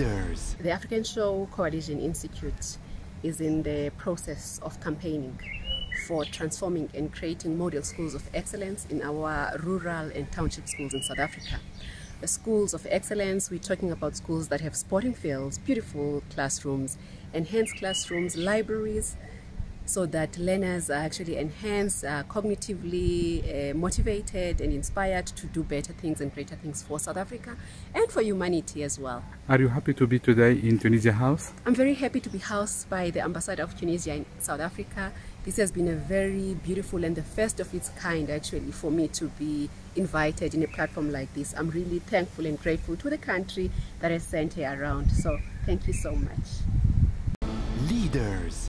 Leaders. The African Show Coalition Institute is in the process of campaigning for transforming and creating model schools of excellence in our rural and township schools in South Africa. The schools of excellence, we're talking about schools that have sporting fields, beautiful classrooms, enhanced classrooms, libraries, so that learners are actually enhanced, uh, cognitively uh, motivated and inspired to do better things and greater things for South Africa and for humanity as well. Are you happy to be today in Tunisia House? I'm very happy to be housed by the Ambassador of Tunisia in South Africa. This has been a very beautiful and the first of its kind actually for me to be invited in a platform like this. I'm really thankful and grateful to the country that has sent her around. So thank you so much. Leaders.